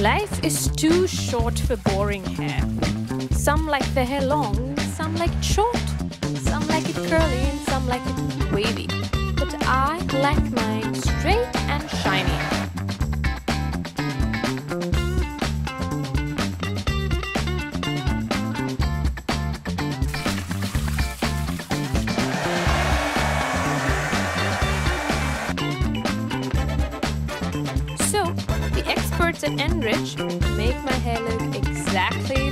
Life is too short for boring hair. Some like their hair long, some like it short, some like it curly, and some like it wavy. But I like mine experts at Enrich make my hair look exactly